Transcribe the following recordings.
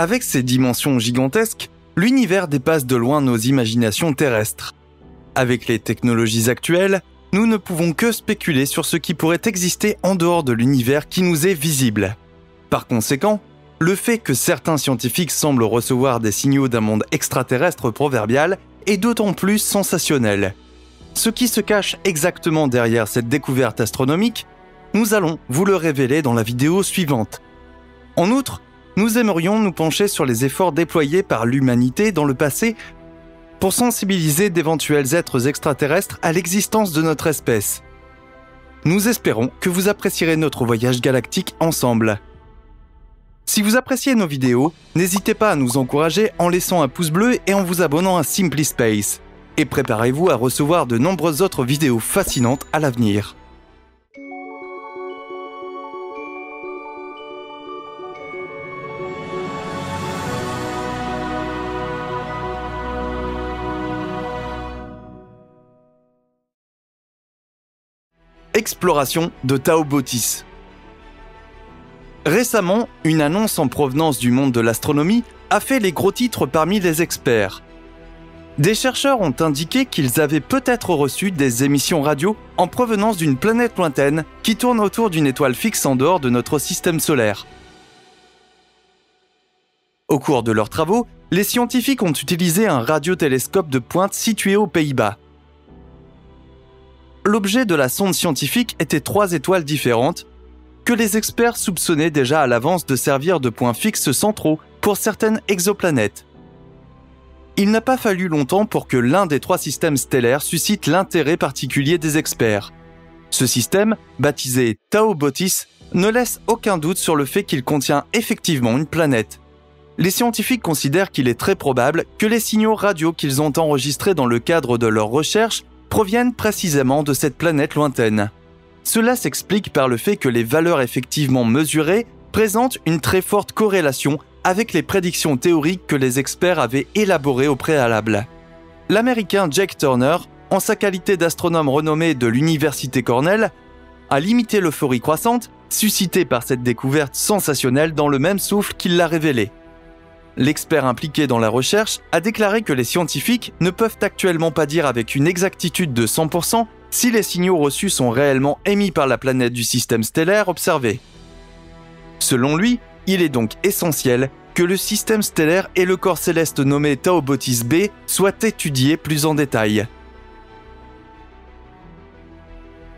Avec ses dimensions gigantesques, l'univers dépasse de loin nos imaginations terrestres. Avec les technologies actuelles, nous ne pouvons que spéculer sur ce qui pourrait exister en dehors de l'univers qui nous est visible. Par conséquent, le fait que certains scientifiques semblent recevoir des signaux d'un monde extraterrestre proverbial est d'autant plus sensationnel. Ce qui se cache exactement derrière cette découverte astronomique, nous allons vous le révéler dans la vidéo suivante. En outre, nous aimerions nous pencher sur les efforts déployés par l'humanité dans le passé pour sensibiliser d'éventuels êtres extraterrestres à l'existence de notre espèce. Nous espérons que vous apprécierez notre voyage galactique ensemble. Si vous appréciez nos vidéos, n'hésitez pas à nous encourager en laissant un pouce bleu et en vous abonnant à Simply Space. Et préparez-vous à recevoir de nombreuses autres vidéos fascinantes à l'avenir. Exploration de Taobotis. Récemment, une annonce en provenance du monde de l'astronomie a fait les gros titres parmi les experts. Des chercheurs ont indiqué qu'ils avaient peut-être reçu des émissions radio en provenance d'une planète lointaine qui tourne autour d'une étoile fixe en dehors de notre système solaire. Au cours de leurs travaux, les scientifiques ont utilisé un radiotélescope de pointe situé aux Pays-Bas. L'objet de la sonde scientifique était trois étoiles différentes que les experts soupçonnaient déjà à l'avance de servir de points fixes centraux pour certaines exoplanètes. Il n'a pas fallu longtemps pour que l'un des trois systèmes stellaires suscite l'intérêt particulier des experts. Ce système, baptisé Tau Botis, ne laisse aucun doute sur le fait qu'il contient effectivement une planète. Les scientifiques considèrent qu'il est très probable que les signaux radio qu'ils ont enregistrés dans le cadre de leurs recherches proviennent précisément de cette planète lointaine. Cela s'explique par le fait que les valeurs effectivement mesurées présentent une très forte corrélation avec les prédictions théoriques que les experts avaient élaborées au préalable. L'Américain Jake Turner, en sa qualité d'astronome renommé de l'Université Cornell, a limité l'euphorie croissante suscitée par cette découverte sensationnelle dans le même souffle qu'il l'a révélée. L'expert impliqué dans la recherche a déclaré que les scientifiques ne peuvent actuellement pas dire avec une exactitude de 100% si les signaux reçus sont réellement émis par la planète du système stellaire observé. Selon lui, il est donc essentiel que le système stellaire et le corps céleste nommé Tau Botis b soient étudiés plus en détail.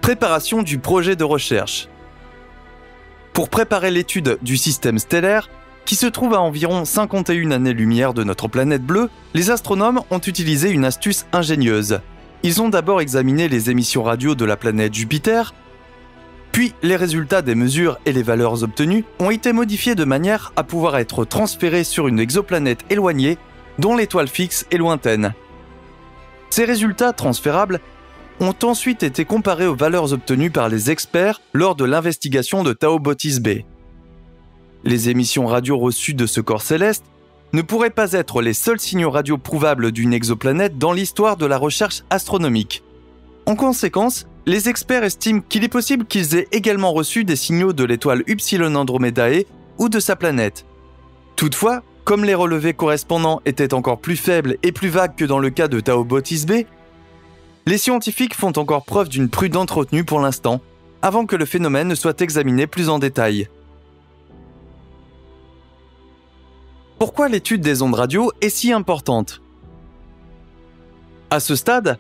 Préparation du projet de recherche. Pour préparer l'étude du système stellaire, qui se trouve à environ 51 années-lumière de notre planète bleue, les astronomes ont utilisé une astuce ingénieuse. Ils ont d'abord examiné les émissions radio de la planète Jupiter, puis les résultats des mesures et les valeurs obtenues ont été modifiés de manière à pouvoir être transférés sur une exoplanète éloignée dont l'étoile fixe est lointaine. Ces résultats transférables ont ensuite été comparés aux valeurs obtenues par les experts lors de l'investigation de Tau Botis b. Les émissions radio reçues de ce corps céleste ne pourraient pas être les seuls signaux radio prouvables d'une exoplanète dans l'histoire de la recherche astronomique. En conséquence, les experts estiment qu'il est possible qu'ils aient également reçu des signaux de l'étoile Upsilon Andromedae ou de sa planète. Toutefois, comme les relevés correspondants étaient encore plus faibles et plus vagues que dans le cas de Tau Botis b, les scientifiques font encore preuve d'une prudente retenue pour l'instant, avant que le phénomène ne soit examiné plus en détail. Pourquoi l'étude des ondes radio est si importante? À ce stade,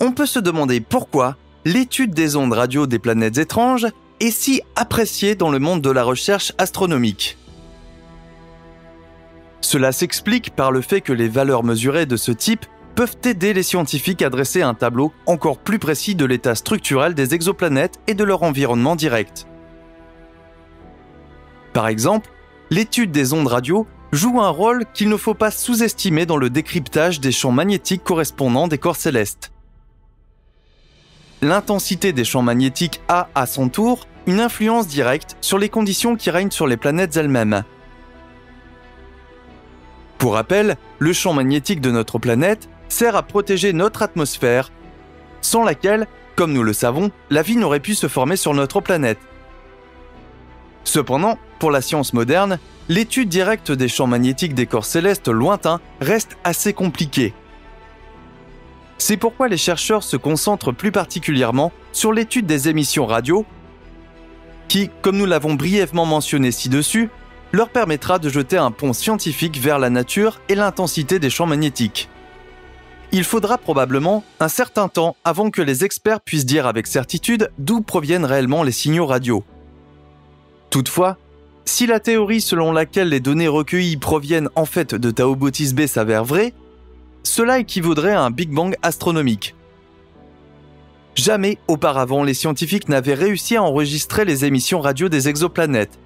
on peut se demander pourquoi l'étude des ondes radio des planètes étranges est si appréciée dans le monde de la recherche astronomique. Cela s'explique par le fait que les valeurs mesurées de ce type peuvent aider les scientifiques à dresser un tableau encore plus précis de l'état structurel des exoplanètes et de leur environnement direct. Par exemple, l'étude des ondes radio joue un rôle qu'il ne faut pas sous-estimer dans le décryptage des champs magnétiques correspondants des corps célestes. L'intensité des champs magnétiques a, à son tour, une influence directe sur les conditions qui règnent sur les planètes elles-mêmes. Pour rappel, le champ magnétique de notre planète sert à protéger notre atmosphère, sans laquelle, comme nous le savons, la vie n'aurait pu se former sur notre planète. Cependant, pour la science moderne, l'étude directe des champs magnétiques des corps célestes lointains reste assez compliquée. C'est pourquoi les chercheurs se concentrent plus particulièrement sur l'étude des émissions radio, qui, comme nous l'avons brièvement mentionné ci-dessus, leur permettra de jeter un pont scientifique vers la nature et l'intensité des champs magnétiques. Il faudra probablement un certain temps avant que les experts puissent dire avec certitude d'où proviennent réellement les signaux radio. Toutefois, si la théorie selon laquelle les données recueillies proviennent en fait de Tau Botis B s'avère vraie, cela équivaudrait à un Big Bang astronomique. Jamais auparavant les scientifiques n'avaient réussi à enregistrer les émissions radio des exoplanètes.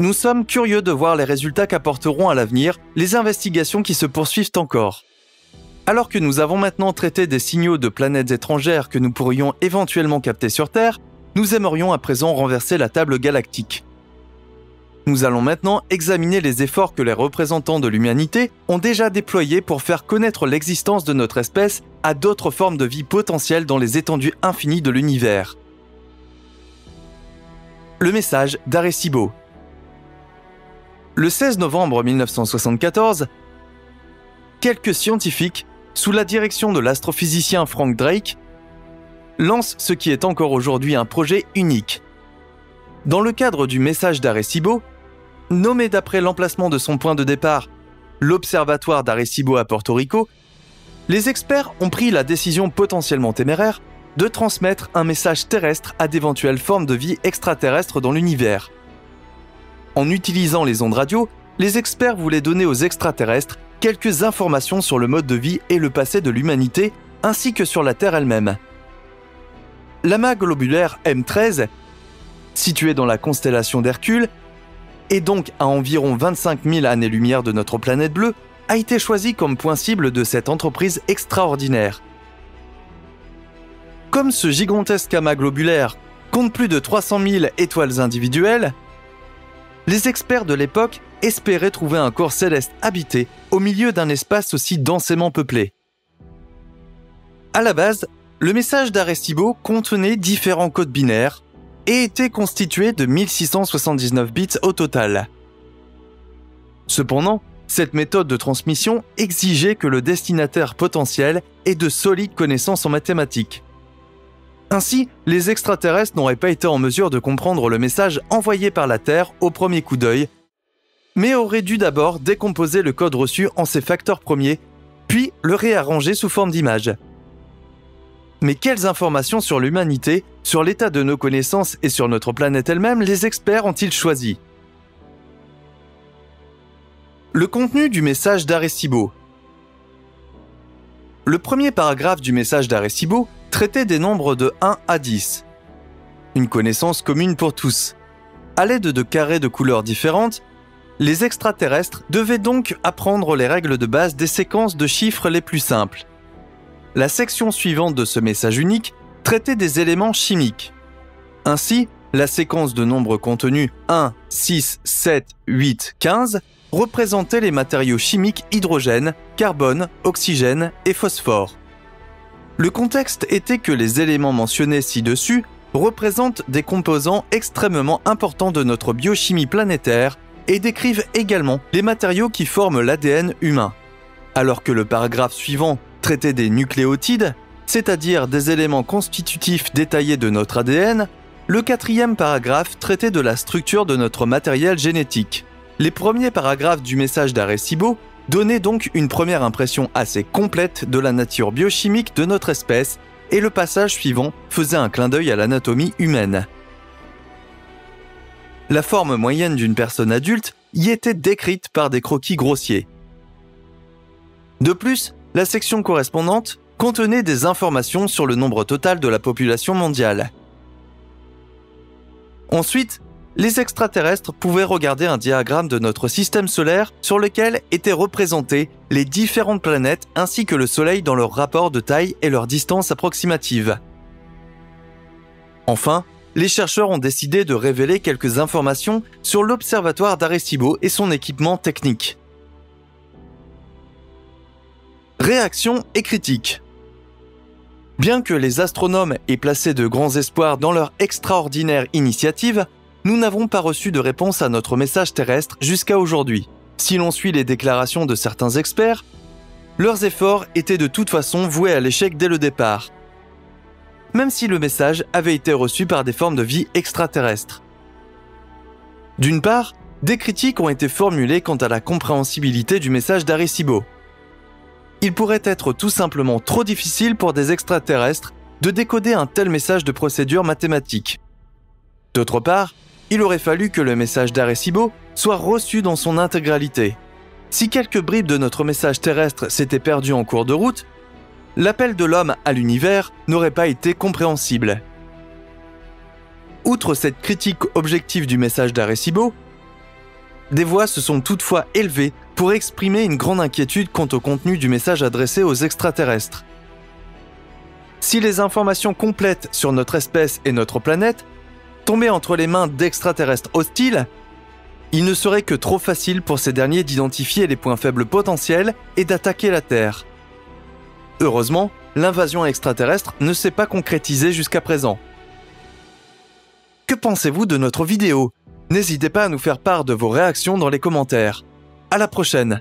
Nous sommes curieux de voir les résultats qu'apporteront à l'avenir les investigations qui se poursuivent encore. Alors que nous avons maintenant traité des signaux de planètes étrangères que nous pourrions éventuellement capter sur Terre, nous aimerions à présent renverser la table galactique. Nous allons maintenant examiner les efforts que les représentants de l'humanité ont déjà déployés pour faire connaître l'existence de notre espèce à d'autres formes de vie potentielles dans les étendues infinies de l'univers. Le message d'Arecibo. Le 16 novembre 1974, quelques scientifiques, sous la direction de l'astrophysicien Frank Drake, lancent ce qui est encore aujourd'hui un projet unique. Dans le cadre du message d'Arecibo, nommé d'après l'emplacement de son point de départ, l'Observatoire d'Arecibo à Porto Rico, les experts ont pris la décision potentiellement téméraire de transmettre un message terrestre à d'éventuelles formes de vie extraterrestres dans l'univers. En utilisant les ondes radio, les experts voulaient donner aux extraterrestres quelques informations sur le mode de vie et le passé de l'humanité, ainsi que sur la Terre elle-même. L'amas globulaire M13, situé dans la constellation d'Hercule, et donc à environ 25 000 années-lumière de notre planète bleue, a été choisi comme point cible de cette entreprise extraordinaire. Comme ce gigantesque amas globulaire compte plus de 300 000 étoiles individuelles, les experts de l'époque espéraient trouver un corps céleste habité au milieu d'un espace aussi densément peuplé. À la base, le message d'Arecibo contenait différents codes binaires et était constitué de 1679 bits au total. Cependant, cette méthode de transmission exigeait que le destinataire potentiel ait de solides connaissances en mathématiques. Ainsi, les extraterrestres n'auraient pas été en mesure de comprendre le message envoyé par la Terre au premier coup d'œil, mais auraient dû d'abord décomposer le code reçu en ses facteurs premiers, puis le réarranger sous forme d'image. Mais quelles informations sur l'humanité, sur l'état de nos connaissances et sur notre planète elle-même les experts ont-ils choisi Le contenu du message d'Arecibo. Le premier paragraphe du message d'Arecibo traitait des nombres de 1 à 10. Une connaissance commune pour tous. À l'aide de carrés de couleurs différentes, les extraterrestres devaient donc apprendre les règles de base des séquences de chiffres les plus simples. La section suivante de ce message unique traitait des éléments chimiques. Ainsi, la séquence de nombres contenus 1, 6, 7, 8, 15 représentait les matériaux chimiques hydrogène, carbone, oxygène et phosphore. Le contexte était que les éléments mentionnés ci-dessus représentent des composants extrêmement importants de notre biochimie planétaire et décrivent également les matériaux qui forment l'ADN humain. Alors que le paragraphe suivant traitait des nucléotides, c'est-à-dire des éléments constitutifs détaillés de notre ADN, le quatrième paragraphe traitait de la structure de notre matériel génétique. Les premiers paragraphes du message d'Arecibo donnait donc une première impression assez complète de la nature biochimique de notre espèce et le passage suivant faisait un clin d'œil à l'anatomie humaine. La forme moyenne d'une personne adulte y était décrite par des croquis grossiers. De plus, la section correspondante contenait des informations sur le nombre total de la population mondiale. Ensuite, les extraterrestres pouvaient regarder un diagramme de notre système solaire sur lequel étaient représentées les différentes planètes ainsi que le Soleil dans leur rapport de taille et leur distance approximative. Enfin, les chercheurs ont décidé de révéler quelques informations sur l'observatoire d'Arecibo et son équipement technique. Réaction et critique. Bien que les astronomes aient placé de grands espoirs dans leur extraordinaire initiative, nous n'avons pas reçu de réponse à notre message terrestre jusqu'à aujourd'hui. Si l'on suit les déclarations de certains experts, leurs efforts étaient de toute façon voués à l'échec dès le départ, même si le message avait été reçu par des formes de vie extraterrestres. D'une part, des critiques ont été formulées quant à la compréhensibilité du message d'Arecibo. Il pourrait être tout simplement trop difficile pour des extraterrestres de décoder un tel message de procédure mathématique. D'autre part, il aurait fallu que le message d'Arecibo soit reçu dans son intégralité. Si quelques bribes de notre message terrestre s'étaient perdues en cours de route, l'appel de l'homme à l'univers n'aurait pas été compréhensible. Outre cette critique objective du message d'Arecibo, des voix se sont toutefois élevées pour exprimer une grande inquiétude quant au contenu du message adressé aux extraterrestres. Si les informations complètes sur notre espèce et notre planète tombaient entre les mains d'extraterrestres hostiles, il ne serait que trop facile pour ces derniers d'identifier les points faibles potentiels et d'attaquer la Terre. Heureusement, l'invasion extraterrestre ne s'est pas concrétisée jusqu'à présent. Que pensez-vous de notre vidéo? N'hésitez pas à nous faire part de vos réactions dans les commentaires. À la prochaine